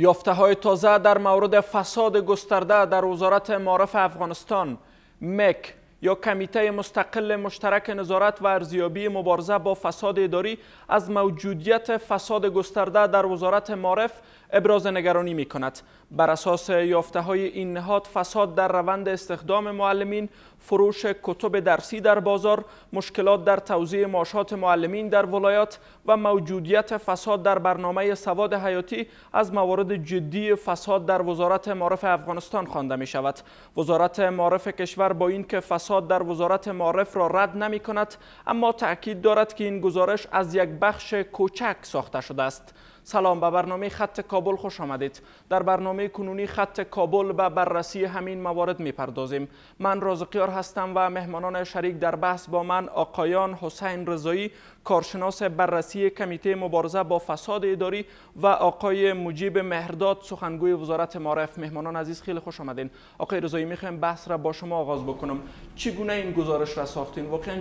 یافته های تازه در مورد فساد گسترده در وزارت معارف افغانستان مک یا کمیته مستقل مشترک نظارت و ارزیابی مبارزه با فساد اداری از موجودیت فساد گسترده در وزارت معارف ابراز نگرانی می کند. بر اساس یافته های این نهاد فساد در روند استخدام معلمین، فروش کتب درسی در بازار، مشکلات در توزیع معاشات معلمین در ولایات و موجودیت فساد در برنامه سواد حیاتی از موارد جدی فساد در وزارت معارف افغانستان خوانده می شود. وزارت معارف کشور با اینکه فساد در وزارت معارف را رد نمی کند اما تاکید دارد که این گزارش از یک بخش کوچک ساخته شده است. سلام به برنامه خط کابل خوش آمدید. در برنامه کنونی خط کابل به بررسی همین موارد می‌پردازیم. من رازقیار هستم و مهمانان شریک در بحث با من آقایان حسین رضایی کارشناس بررسی کمیته مبارزه با فساد اداری و آقای مجیب مهرداد سخنگوی وزارت معارف. مهمانان عزیز خیلی خوش آمدین. آقای رضایی می‌خوایم بحث را با شما آغاز بکنم. چگونه این گزارش را ساختین؟ واقعا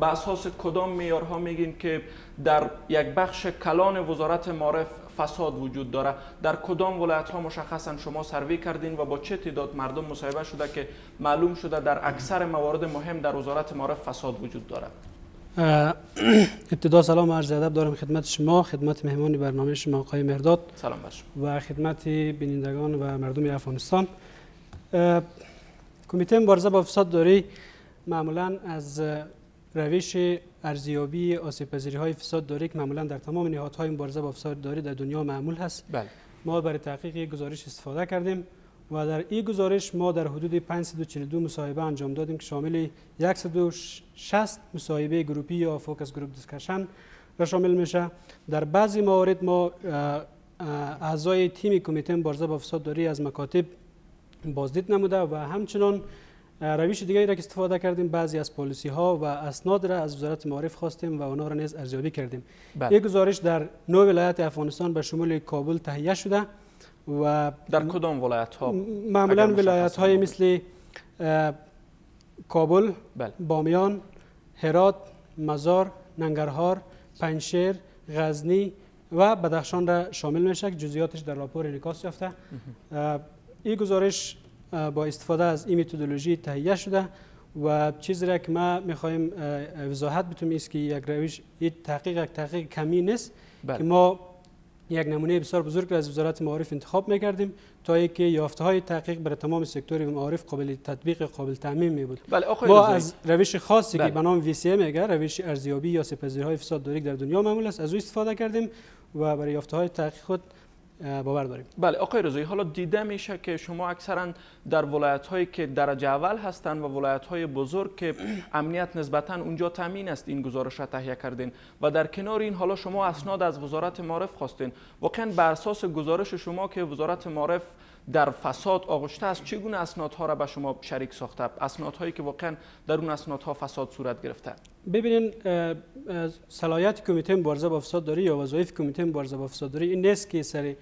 به اساس کدام میارها میگین که در یک بخش کلان وزارت معارف فساد وجود داره؟ در کدام ولایت ها مشخصا شما سروی کردین و با چه تعداد مردم مصاحبه شده که معلوم شده در اکثر موارد مهم در وزارت معارف فساد وجود دارد؟ ابتدا سلام عرض ادب دارم خدمت شما خدمت مهمان برنامه شما آقای مرداد سلام و خدمت بینندگان و مردم افغانستان. کمیته مبارزه با فساد داری معمولا از روش ارزیابی آسیب پذیری های فساد داری که معمولا در تمام نهادهای مبارزه با فساد داری در دنیا معمول هست بله. ما برای تحقیق گزارش استفاده کردیم و در این گزارش ما در حدود 542 مصاحبه انجام دادیم که شامل 160 مصاحبه گروپی یا focus group discussion را شامل میشه در بعضی موارد ما اعضای تیم کمیته مبارزه با فساد اداری از مکاتب بازدید نموده و همچنان روش دیگری را که استفاده کردیم بعضی از policy ها و اسناد را از وزارت معارف خواستیم و اونا را نیز ارزیابی کردیم. بله. یک گزارش در نه ولایت افغانستان به شمول کابل تهیه شده و در کدام ولایت ها معمولا ولایت های مثل کابل بله. بامیان هرات مزار ننگرهار پنشیر غزنی و بدخشان را شامل میشه جزئیاتش در راپور انعکاس یافته. این گزارش با استفاده از این متدولوژی تهیه شده و چیزی را که ما می‌خوایم وضاحت بتونیم است که یک روش این تحقیق یک تحقیق کمی نیست بله. که ما یک نمونه بسیار بزرگ را از وزارت معارف انتخاب می‌کردیم تا اینکه یافته های تحقیق برای تمام سکتور معارف قابل تطبیق قابل تعمیم می بود بله ما از روش خاصی بله. که به نام وی سی میگه روش ارزیابی یا سپذیری های فساد داری در دنیا معمول است از او استفاده کردیم و برای یافته های تحقیق خود باور داریم. بله آقای رضایی حالا دیده میشه که شما اکثرا در ولایت هایی که درجه اول هستند و ولایت های بزرگ که امنیت نسبتا اونجا تامین است این گزارش را تهیه کردین و در کنار این حالا شما اسناد از وزارت معارف خواستین. واقعا بر اساس گزارش شما که وزارت معارف در فساد آغشته است. چگونه اسنادها را به شما شریک ساخته؟ اسنادهایی که واقعا در اون اسنادها فساد صورت گرفته. ببینین صلاحیت کمیته مبارزه با فساد داری یا وظایف کمیته مبارزه با فساد داری این نیست که سر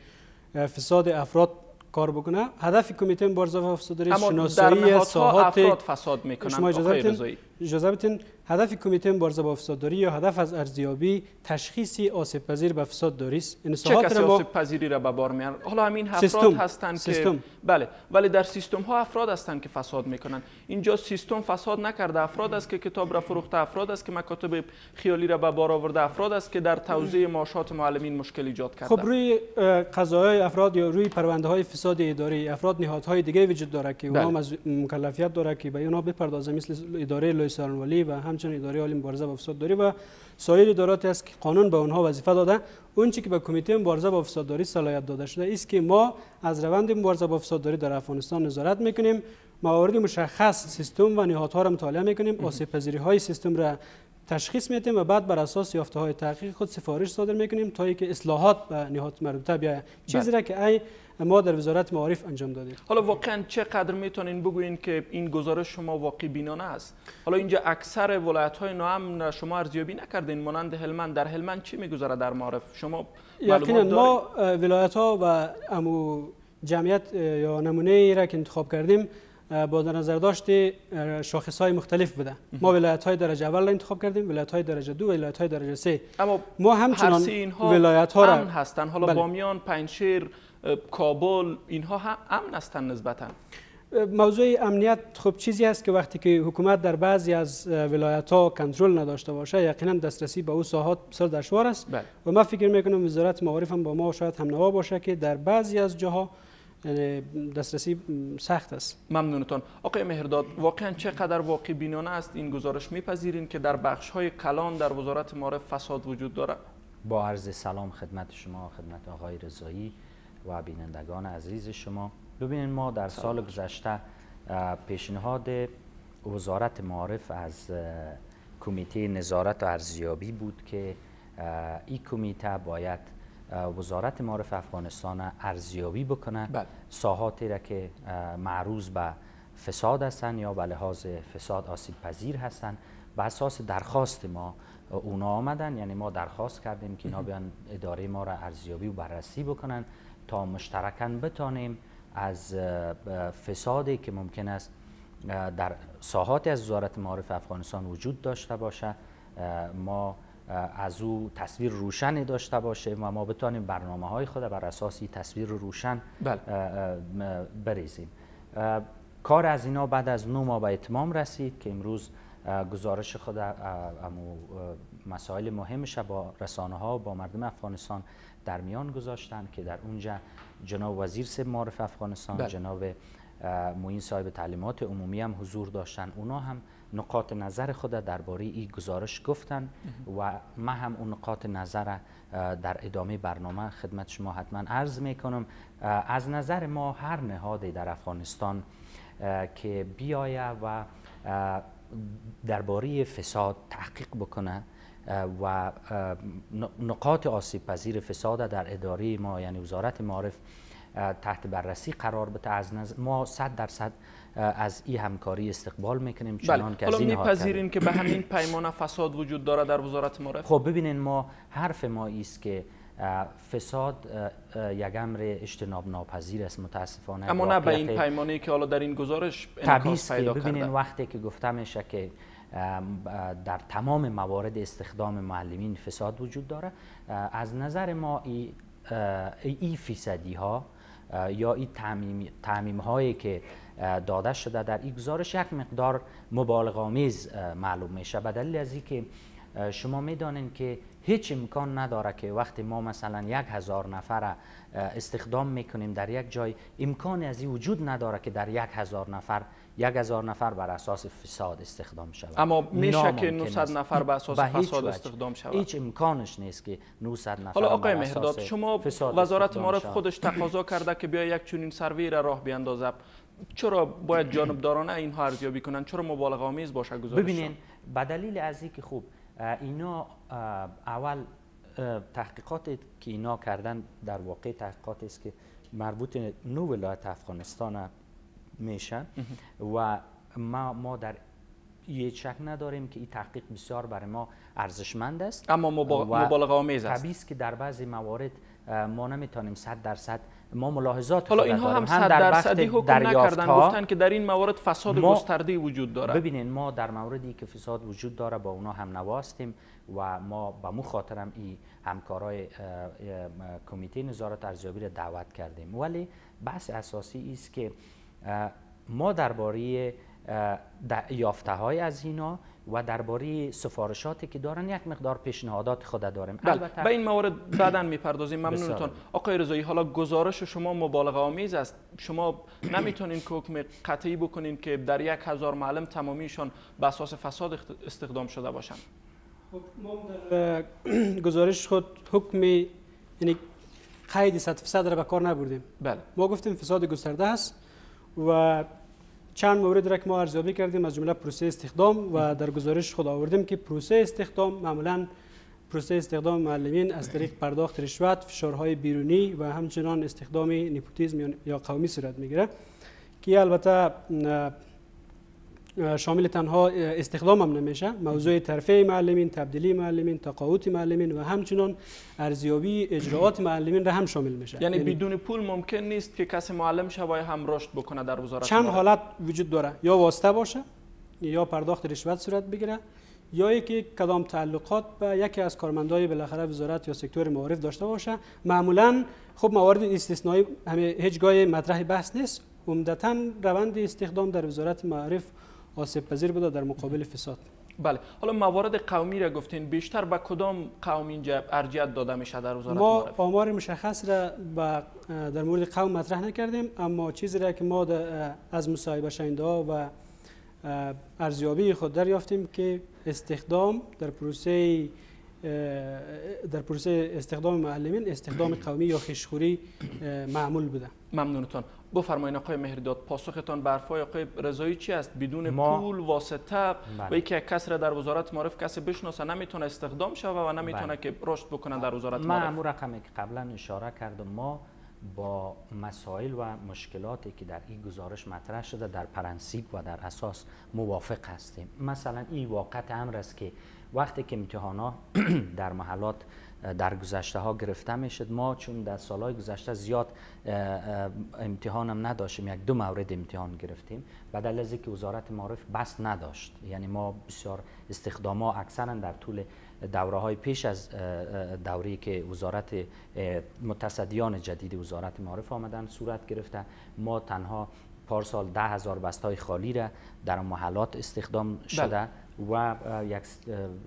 فساد افراد کار بکنه. هدف کمیته مبارزه با فساد داری شناسایی ساحات افراد فساد می‌کنن شما اجازه اجازه بدین هدف کمیته مبارزه با فساد داری یا هدف از ارزیابی تشخیصی آسیب پذیر به فساد داری است چه کسی آسیب پذیری را به بار میارن حالا همین افراد هستند که بله ولی در سیستم ها افراد هستند که فساد می‌کنن. اینجا سیستم فساد نکرده افراد است که کتاب را فروخته افراد است که مکاتب خیالی را به بار آورده افراد است که در توزیع معاشات معلمین مشکل ایجاد کرده. خب روی قضایای افراد یا روی پرونده های فساد اداری افراد نهادهای دیگه وجود داره که بله. اونها از مکلفیت داره که به اونا بپردازه مثل اداره لوی ولی و همچنین اداره عالی مبارزه با فساد داری و سایر اداراتی است که قانون به اونها وظیفه داده. اون چی که به کمیته مبارزه با فساد داری صلاحیت داده شده است که ما از روند مبارزه با فساد داری در افغانستان نظارت می‌کنیم. موارد مشخص سیستم و نهادها را مطالعه می‌کنیم. آسیب پذیری های سیستم را تشخیص میدیم و بعد بر اساس یافته های تحقیق خود سفارش صادر می‌کنیم تا اینکه اصلاحات به نهاد مربوطه بیاید. چیزی را که ای ما در وزارت معارف انجام دادیم. حالا واقعا چقدر می‌تونین بگوین که این گزارش شما واقعی بینانه است؟ حالا اینجا اکثر ولایت های نام شما ارزیابی نکردین مانند هلمند. در هلمند چی میگذره در معارف؟ شما یقینا ما ولایت ها و امو جمعیت یا نمونه ای را که انتخاب کردیم با در نظر داشت شاخص های مختلف بوده. ما ولایت های درجه اول انتخاب کردیم ولایت های درجه دو ولایت های درجه سه. اما ما همچنان ولایت ها را هستن. حالا بله. بامیان پنجشیر کابل اینها هم امن هستند نسبتا. موضوع امنیت خب چیزی است که وقتی که حکومت در بعضی از ولایت ها کنترل نداشته باشه یقینا دسترسی به او ساحات بسیار دشوار است. بله. و من فکر می‌کنم وزارت معارف هم با ما شاید هم نوا باشه که در بعضی از جاها یعنی دسترسی سخت است. ممنونتان آقای مهرداد واقعا چقدر واقع بینانه است این گزارش میپذیرین که در بخش های کلان در وزارت معارف فساد وجود داره با عرض سلام خدمت شما خدمت آقای رضایی. و بینندگان عزیز شما. ببینید ما در سال گذشته پیشنهاد وزارت معارف از کمیته نظارت و ارزیابی بود که این کمیته باید وزارت معارف افغانستان ارزیابی بکنه. بله. ساحاتی را که معروض به فساد هستند یا به لحاظ فساد آسیب پذیر هستند به اساس درخواست ما اونا آمدن. یعنی ما درخواست کردیم که اینا بیان اداره ما را ارزیابی و بررسی بکنن. تا مشترکاً بتانیم از فسادی که ممکن است در ساحات از وزارت معارف افغانستان وجود داشته باشه ما از او تصویر روشنی داشته باشه و ما بتانیم برنامه های خود بر اساس تصویر روشن بله. بریزیم کار از اینا بعد از نو ماه به اتمام رسید که امروز گزارش خود امو مسائل مهمش با رسانه ها با مردم افغانستان در میان گذاشتن که در اونجا جناب وزیر سب معرف افغانستان بله. جناب موین صاحب تعلیمات عمومی هم حضور داشتن. اونا هم نقاط نظر خود درباره این گزارش گفتن و من هم اون نقاط نظر در ادامه برنامه خدمت شما حتما عرض می‌کنم. از نظر ما هر نهادی در افغانستان که بیایه و درباره فساد تحقیق بکنه و نقاط آسیب پذیر فساد در اداره ما یعنی وزارت معارف تحت بررسی قرار بده. از نظر ما صد درصد از این همکاری استقبال می‌کنیم. بله. چنان که از این میپذیریم که به همین پیمانه فساد وجود داره در وزارت معارف. خب ببینین ما حرف ما است که فساد یک امر اجتناب ناپذیر است. متاسفانه اما نه به این پیمانه که حالا در این گزارش پیدا کرده. ببینین وقتی که گفته میشه که در تمام موارد استخدام معلمین فساد وجود داره. از نظر ما ای, ای فیصدی ها یا این تعمیم, تعمیم هایی که داده شده در این گزارش یک مقدار مبالغ آمیز معلوم میشه. به دلیل از که شما می‌دانید که هیچ امکان نداره که وقتی ما مثلا یک هزار نفر استخدام می‌کنیم در یک جای امکان از این وجود نداره که در یک هزار نفر یک هزار نفر بر اساس فساد استخدام شود. اما میشه که 900 نفر بر اساس فساد استخدام شود. هیچ امکانش نیست که 900 نفر حالا آقای مهرداد شما وزارت معارف خودش تقاضا کرده که بیا یک چنین سروی را راه بیاندازه چرا باید جانبدارانه اینها ارزیابی کنن؟ چرا مبالغه آمیز باشه گزارش ببینین به دلیل از اینکه خوب اینا اول تحقیقات که اینا کردن در واقع تحقیقات است که مربوط نو ولایت افغانستان میشن و ما, ما در یه شک نداریم که این تحقیق بسیار برای ما ارزشمند است اما مبالغه آمیز است. طبیعی که در بعضی موارد ما نمی‌تونیم 100 درصد ما ملاحظات حالا اینها هم 100 درصدی حکم نکردن گفتن که در این موارد فساد گسترده وجود داره ببینین ما در موردی که فساد وجود داره با اونا هم نواستیم و ما به مو خاطرم این همکارای کمیته نظارت ارزیابی را دعوت کردیم. ولی بحث اساسی است که ما درباره یافته های از اینا و درباره سفارشاتی که دارن یک مقدار پیشنهادات خود داریم. بله. البته به این مورد بعدا می‌پردازیم. ممنونتون آقای رضایی حالا گزارش شما مبالغه آمیز است. شما نمی‌تونین که حکم قطعی بکنین که در یک هزار معلم تمامیشان به اساس فساد استخدام شده باشند. خب، ما در گزارش خود حکم یعنی قید 100 فیصد را به کار نبردیم. بله. ما گفتیم فساد گسترده است. و چند مورد را که ما ارزیابی کردیم از جمله پروسه استخدام و در گزارش خود آوردیم که پروسه استخدام معمولا پروسه استخدام معلمین از طریق پرداخت رشوت فشارهای بیرونی و همچنان استخدام نپوتیزم یا قومی صورت می‌گیره که البته شامل تنها استخدام هم نمیشه. موضوع ترفیع معلمین تبدیلی معلمین تقاعد معلمین و همچنان ارزیابی اجراعات معلمین را هم شامل میشه. یعنی, یعنی بدون پول ممکن نیست که کسی معلم شوای هم رشد بکنه در وزارت چند حالت وجود داره؟ یا واسطه باشه یا پرداخت رشوت صورت بگیره یا که کدام تعلقات به یکی از کارمندای بالاخره وزارت یا سکتور معارف داشته باشه. معمولا خب موارد استثنایی همه هیچ گاه مطرح بحث نیست. عمدتا روند استخدام در وزارت معارف آسیب پذیر بوده در مقابل فساد. بله. حالا موارد قومی را گفتین. بیشتر به کدام قوم اینجا ارجیت داده میشه در وزارت ما آمار مشخص را در مورد قوم مطرح نکردیم اما چیزی را که ما از مصاحبه شنده و ارزیابی خود دریافتیم که استخدام در پروسه در پروسه استخدام معلمین استخدام قومی یا خشخوری معمول بوده. ممنونتان بفرمایید آقای مهرداد پاسختان به حرفای آقای رضایی چی است؟ بدون ما... پول واسطه بله. و اینکه کس را در وزارت معارف کسی بشناسه نمی‌تونه استخدام شوه و نمی‌تونه بله. که رشد بکنه در وزارت معارف ما امور رقمی که قبلا اشاره کردم ما با مسائل و مشکلاتی که در این گزارش مطرح شده در پرنسیب و در اساس موافق هستیم. مثلا این واقعیت امر است که وقتی که امتحانا در محلات در گذشته ها گرفته می‌شد ما چون در سالهای گذشته زیاد امتحان هم نداشتیم یک دو مورد امتحان گرفتیم و در که وزارت معارف بس نداشت. یعنی ما بسیار استخدام ها اکثرا در طول دوره های پیش از دوری که وزارت متصدیان جدید وزارت معارف آمدن صورت گرفته. ما تنها پارسال ده هزار بست خالی را در محلات استخدام شده. بله. و یک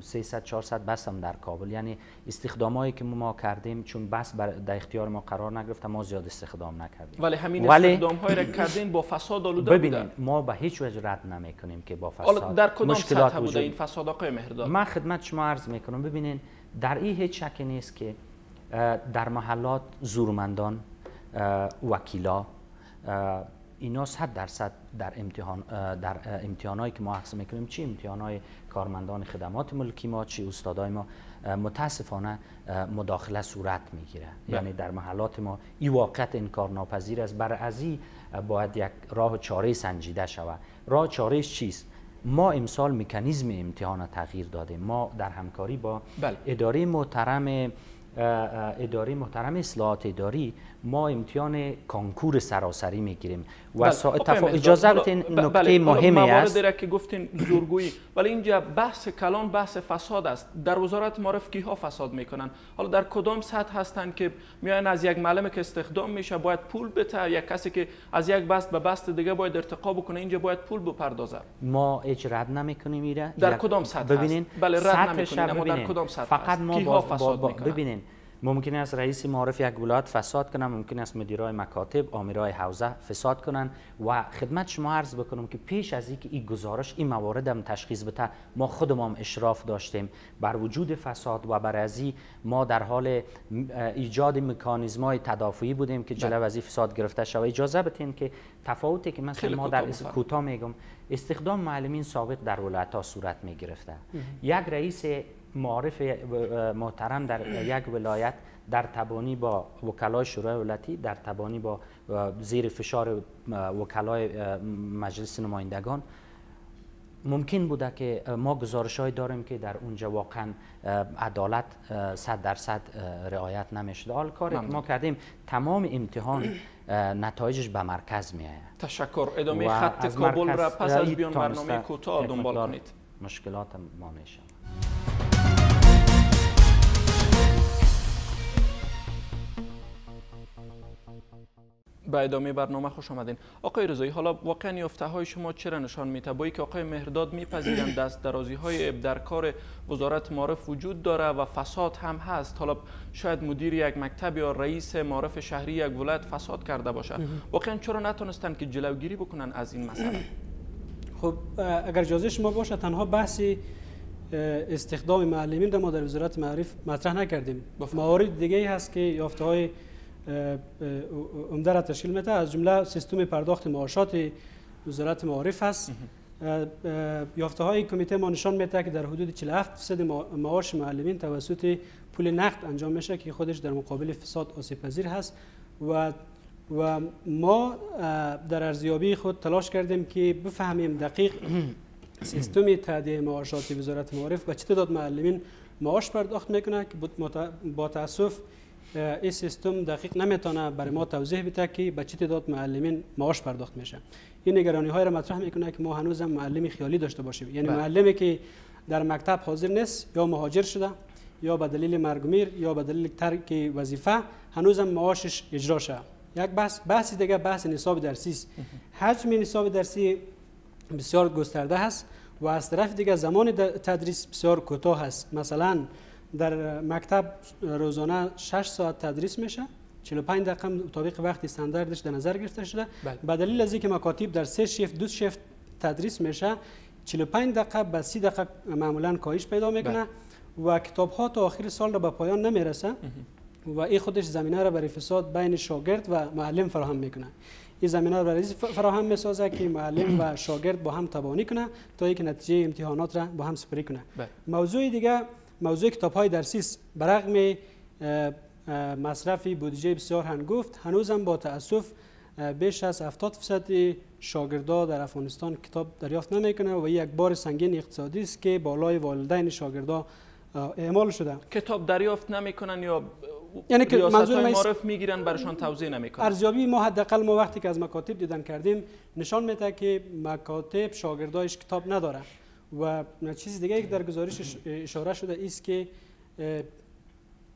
300 400 بس هم در کابل. یعنی استخدامایی که ما کردیم چون بس در اختیار ما قرار نگرفت ما زیاد استخدام نکردیم. ولی همین ولی استخدام های را کردین با فساد آلوده ببینید ما به هیچ وجه رد نمی کنیم که با فساد در کدام مشکلات سطح بوده این فساد آقای مهرداد؟ من خدمت شما عرض می‌کنم. ببینید در این هیچ شکی نیست که در محلات زورمندان وکیلا اینا صد درصد در امتحان در امتحانایی که ما عکس می‌کنیم چی؟ امتحانای کارمندان خدمات ملکی ما چی استادای ما متاسفانه مداخله صورت می‌گیره. بله. یعنی در محلات ما این واقعیت انکار ناپذیر است. بر ازی باید یک راه چاره سنجیده شود. راه چاره چیست؟ ما امسال مکانیزم امتحان تغییر دادیم. ما در همکاری با بله. اداره محترم اداره محترم اصلاحات اداری ما امتحان کانکور سراسری می‌گیریم. و بله. اجازه بدین نکته بله. مهمی است. موارد که گفتین زورگویی ولی اینجا بحث کلان بحث فساد است. در وزارت معرف ها فساد می‌کنن؟ حالا در کدام سطح هستند که میاین از یک معلم که استخدام میشه باید پول بده؟ یک کسی که از یک بست به بست دیگه باید ارتقا بکنه اینجا باید پول بپردازه. ما هیچ رد نمی‌کنیم میره در کدام سطح ببینین بله رد نمی‌کنیم در کدام سطح فقط ما با, با, با, ببینین. ممکن است رئیس معارف یک ولایت فساد کنن ممکن است مدیرای مکاتب آمیرای حوزه فساد کنن و خدمت شما عرض بکنم که پیش از اینکه این گزارش این موارد هم تشخیص بده ما خودمان اشراف داشتیم. بر وجود فساد و بر ازی ما در حال ایجاد مکانیزم های تدافعی بودیم که جلو بله. از فساد گرفته شود. اجازه بدین که تفاوتی که مثلا ما در کوتاه میگم استخدام معلمین سابق در ولایت ها صورت می گرفته یک رئیس معارف محترم در یک ولایت در تبانی با وکلای شورای ولایتی در تبانی با زیر فشار وکلای مجلس نمایندگان. ممکن بوده که ما گزارش های داریم که در اونجا واقعا عدالت صد درصد رعایت نمی‌شده. حال کاری که ما کردیم تمام امتحان نتایجش به مرکز می آید تشکر. ادامه خط کابل را پس از بیان برنامه کوتاه دنبال کنید. مشکلات ما میشه به ادامه برنامه خوش آمدین. آقای رضایی حالا واقعا یافته های شما چرا نشان میده؟ با که آقای مهرداد میپذیرند دست درازی های در کار وزارت معارف وجود داره و فساد هم هست. حالا شاید مدیر یک مکتب یا رئیس معارف شهری یک ولایت فساد کرده باشه. واقعا چرا نتونستن که جلوگیری بکنن از این مسئله؟ خب اگر اجازه شما باشه تنها بحثی استخدام معلمین را ما در وزارت معارف مطرح نکردیم. موارد دیگه هست که یافته های عمده را تشکیل میده. از جمله سیستم پرداخت معاشات وزارت معارف هست یافته های کمیته ما نشان میده که در حدود 47 درصد معاش معلمین توسط پول نقد انجام میشه که خودش در مقابل فساد آسیب پذیر هست. و و ما در ارزیابی خود تلاش کردیم که بفهمیم دقیق سیستم تعدیه معاشات وزارت معارف و چه تعداد معلمین معاش پرداخت می‌کنه که با تاسف این سیستم دقیق نمی‌تونه برای ما توضیح بده که به چه تعداد معلمین معاش پرداخت میشه. این نگرانی های را مطرح می‌کنه که ما هنوز هم معلمی خیالی داشته باشیم. یعنی بله. معلمی که در مکتب حاضر نیست یا مهاجر شده یا به دلیل مرگ یا به دلیل ترک وظیفه هنوز هم معاشش اجرا شده یک بحث بحث دیگه بحث نصاب درسی است. حجم نصاب درسی بسیار گسترده است و از طرف دیگه زمان تدریس بسیار کوتاه است. مثلا در مکتب روزانه 6 ساعت تدریس میشه 45 دقیقه مطابق وقت استانداردش در نظر گرفته شده بله. به دلیل از اینکه مکاتب در سه شیفت دو شیفت تدریس میشه 45 دقیقه به 30 دقیقه معمولا کاهش پیدا می‌کنه بله. و کتاب ها تا آخر سال را به پایان نمی‌رسه و این خودش زمینه را برای فساد بین شاگرد و معلم فراهم می‌کنه این زمینه را برای فراهم می‌سازه که معلم و شاگرد با هم تبانی کنه تا اینکه نتیجه امتحانات را با هم سپری کنه بله. موضوع دیگه موضوع کتاب های درسی است. برغم مصرف بودجه بسیار هنگفت. هنوزم با تاسف بیش از 70 فیصد شاگردا در افغانستان کتاب دریافت نمی‌کنه و یک بار سنگین اقتصادی است که بالای والدین شاگردا اعمال شده. کتاب دریافت نمی‌کنن یا یعنی که منظور معرف می‌گیرن برشان توضیح نمی‌کنن ارزیابی ما حداقل ما وقتی که از مکاتب دیدن کردیم نشان میده که مکاتب شاگردایش کتاب نداره و چیز دیگه یک در گزارش اشاره شده است که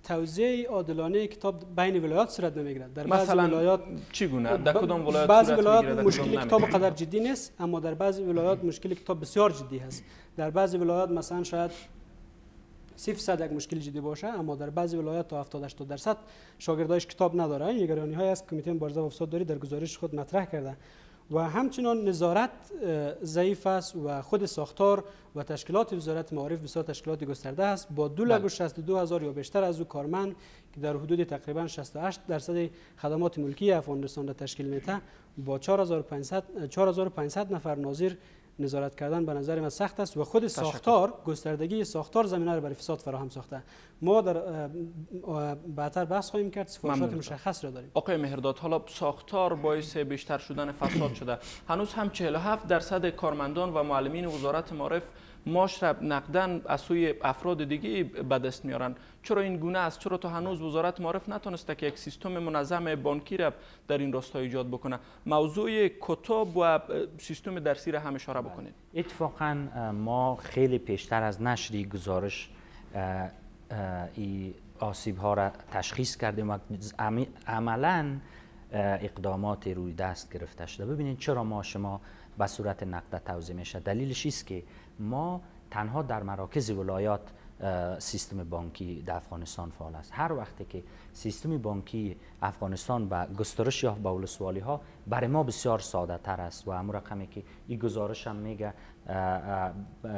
توزیع عادلانه کتاب بین ولایات صورت نمی‌گیرد. در بعضی ولایات چگونه؟ در کدام ولایات بعضی ولایات مشکل کتاب قدر جدی نیست اما در بعضی ولایات مشکل کتاب بسیار جدی هست. در بعضی ولایات مثلا شاید 30 درصد یک مشکل جدی باشه اما در بعضی ولایات تا 70 80 درصد شاگردایش کتاب نداره. این نگرانی های است کمیته مبارزه با فساد داری در گزارش خود مطرح کرده. و همچنان نظارت ضعیف است و خود ساختار و تشکیلات وزارت معارف بسیار تشکیلات گسترده است. با دو لگ و هزار یا بیشتر از او کارمند که در حدود تقریبا 68 درصد خدمات ملکی افغانستان را تشکیل میده با 4500 4500 نفر ناظر نظارت کردن به نظر من سخت است و خود ساختار گستردگی ساختار زمینه رو برای فساد فراهم ساخته. ما در بعدتر بحث خواهیم کرد سفارشات مشخص را داریم. آقای مهرداد حالا ساختار باعث بیشتر شدن فساد شده. هنوز هم 47 درصد کارمندان و معلمین وزارت معارف ماش را نقدن از سوی افراد دیگه به دست میارن. چرا این گونه است؟ چرا تا هنوز وزارت معارف نتونسته که یک سیستم منظم بانکی را در این راستا ایجاد بکنه؟ موضوع کتاب و سیستم درسی را هم اشاره بکنید. اتفاقا ما خیلی پیشتر از نشری گزارش ای آسیب ها را تشخیص کردیم و عملا اقدامات روی دست گرفته شده. ببینید چرا ما شما به صورت نقد توضیح میشه. دلیلش است که ما تنها در مراکز ولایات سیستم بانکی در افغانستان فعال است. هر وقتی که سیستم بانکی افغانستان به گسترش یافت به ولسوالی ها برای ما بسیار ساده تر است و امور رقمی که این گزارش هم میگه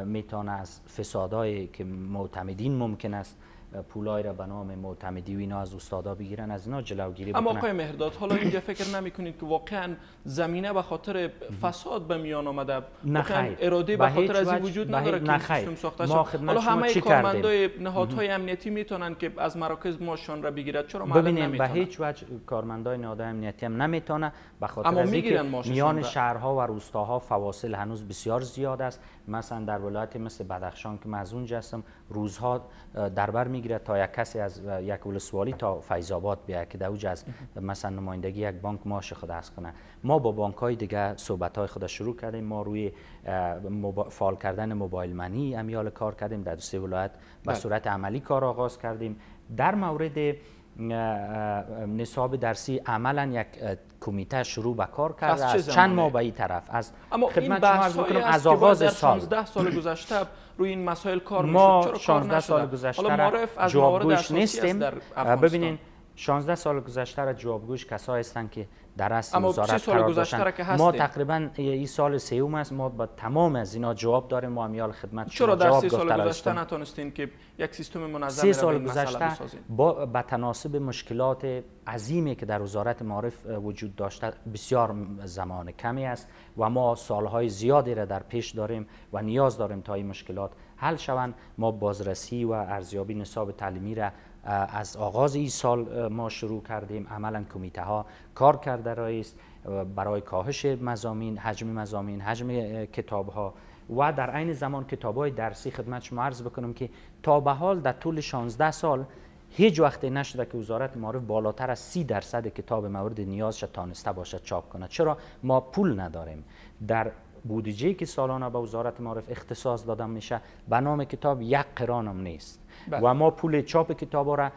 می‌تونه از فسادهایی که معتمدین ممکن است پولای را به نام معتمدی و اینا از استادا بگیرن از اینا جلوگیری بکنن. اما آقای مهرداد حالا اینجا فکر نمی کنید که واقعا زمینه به خاطر فساد به میان آمده؟ نه اراده به خاطر از این وجود نداره که سیستم ساخته شد. حالا همه کارمندای نهادهای امنیتی می‌تونن که از مراکز ماشون را بگیرد. چرا ببینیم به هیچ وجه کارمندای نهادهای امنیتی هم نمی‌تونه به خاطر از اینکه میان شهرها و روستاها فواصل هنوز بسیار زیاد است. مثلا در ولایت مثل بدخشان که من از اونجا هستم روزها دربر می‌گیره تا یک کسی از یک ولسوالی تا فیض آباد بیاید که دوج از مثلا نمایندگی یک بانک ماش خود است کنه. ما با بانک های دیگه صحبت های خود شروع کردیم. ما روی فعال کردن موبایل منی امیال کار کردیم. در سه ولایت به بله. صورت عملی کار آغاز کردیم. در مورد نصاب درسی عملا یک کمیته شروع به کار کرد از, چند ماه به این طرف. از اما خدمت این از آغاز سال. 16 سال گذشته روی این مسائل کار ما 16 سال گذشته را جوابگوش نیستیم. ببینین 16 سال گذشته را جوابگوش کسایی هستند که در اصل وزارت سال گذشته که ما تقریبا این سال سوم است. ما با تمام از اینا جواب داریم. ما امیال خدمت چرا در سی سال گذشته نتونستین که یک سیستم منظم سی سال گذشته با به تناسب مشکلات عظیمی که در وزارت معارف وجود داشته بسیار زمان کمی است و ما سالهای زیادی را در پیش داریم و نیاز داریم تا این مشکلات حل شوند. ما بازرسی و ارزیابی نصاب تعلیمی را از آغاز این سال ما شروع کردیم عملا کمیته ها کار کرده رئیس برای کاهش مزامین حجم مزامین حجم کتاب ها و در عین زمان کتاب های درسی خدمت شما عرض بکنم که تا به حال در طول 16 سال هیچ وقت نشده که وزارت معارف بالاتر از سی درصد کتاب مورد نیازش تانسته باشد چاپ کند. چرا؟ ما پول نداریم. در بودجه که سالانه به وزارت معارف اختصاص دادم میشه به نام کتاب یک قرانم نیست بله. و ما پول چاپ کتاب را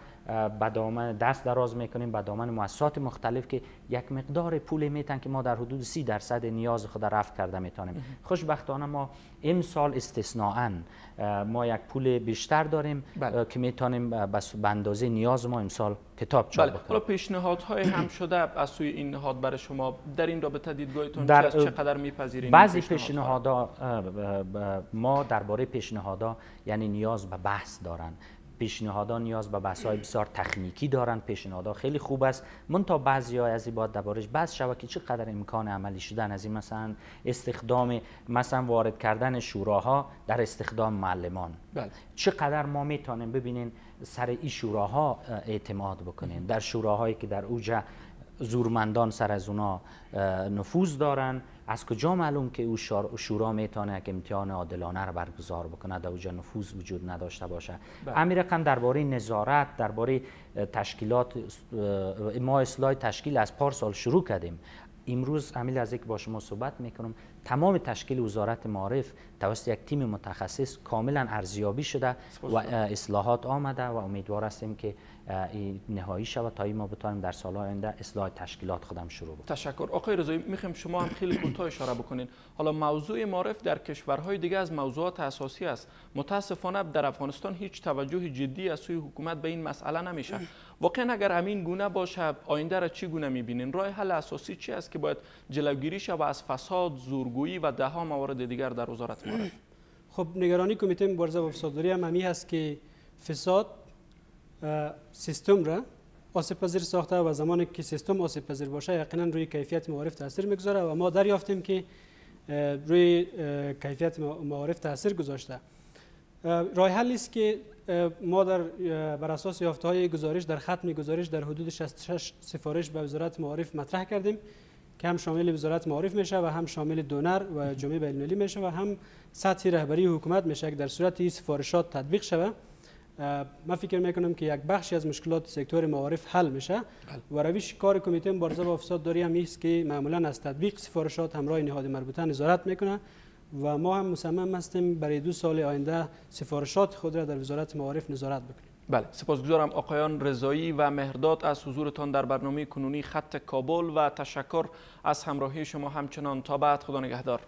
به دامن دست دراز می‌کنیم به دامن مؤسسات مختلف که یک مقدار پول میتن که ما در حدود سی درصد نیاز خود رفت کرده می‌تونیم. خوشبختانه ما امسال استثناء ما یک پول بیشتر داریم بله. که می‌تونیم به اندازه نیاز ما امسال کتاب چاپ بله. حالا پیشنهادهای هم شده از سوی این نهاد برای شما. در این رابطه دیدگاهتون در چقدر میپذیرین بعضی پیشنهادها؟ ما درباره پیشنهادها یعنی نیاز به بحث دارن. پیشنهادها نیاز به بحث های بسیار تکنیکی دارند. پیشنهادها خیلی خوب است. من تا بعضی های از این باید دربارش بحث شود که چقدر امکان عملی شدن از این مثلا استخدام مثلا وارد کردن شوراها در استخدام معلمان. بله. چقدر ما می‌تونیم ببینین سر این شوراها اعتماد بکنین. در شوراهایی که در اوجه زورمندان سر از اونا نفوذ دارن. از کجا معلوم که او شورا می‌تونه که امتحان عادلانه را برگزار بکنه؟ در اوجا نفوذ وجود نداشته باشه. بله. امیر رقم درباره نظارت درباره تشکیلات ما اصلاح تشکیل از پارسال شروع کردیم. امروز امیل از یک با شما صحبت می‌کنم تمام تشکیل وزارت معارف توسط یک تیم متخصص کاملا ارزیابی شده و اصلاحات آمده و امیدوار هستیم که نهایی شود تا ما بتوانیم در سال آینده اصلاح تشکیلات خودم شروع بکنیم. تشکر. آقای رضایی می‌خوایم شما هم خیلی کوتاه اشاره بکنین. حالا موضوع معرف در کشورهای دیگه از موضوعات اساسی است. متاسفانه در افغانستان هیچ توجه جدی از سوی حکومت به این مسئله نمیشه. واقعا اگر همین گونه باشه آینده را چی گونه می‌بینین؟ راه حل اساسی چی است که باید جلوگیری شود از فساد زورگویی و ده ها موارد دیگر در وزارت معرف خب نگرانی کمیته مبارزه با فسادواری هم همی هست که فساد سیستم را آسیب پذیر ساخته و زمانی که سیستم آسیب پذیر باشه یقینا روی کیفیت معارف تاثیر می‌گذاره و ما دریافتیم که روی کیفیت معارف تاثیر گذاشته راه حل است که ما در بر اساس یافته های گزارش در ختم گزارش در حدود 66 سفارش به وزارت معارف مطرح کردیم که هم شامل وزارت معارف میشه و هم شامل دونر و جامعه بین میشه و هم سطح رهبری حکومت میشه که در صورت این سفارشات تطبیق شود من فکر می‌کنم که یک بخشی از مشکلات سکتور معارف حل میشه. بله. و روش کار کمیته مبارزه با افساد داری هم است که معمولا از تطبیق سفارشات همراه نهاد مربوطه نظارت می‌کنه. و ما هم مصمم هستیم برای دو سال آینده سفارشات خود را در وزارت معارف نظارت بکنیم. بله سپاسگزارم آقایان رضایی و مهرداد از حضورتان در برنامه کنونی خط کابل و تشکر از همراهی شما همچنان. تا بعد خدا نگهدار.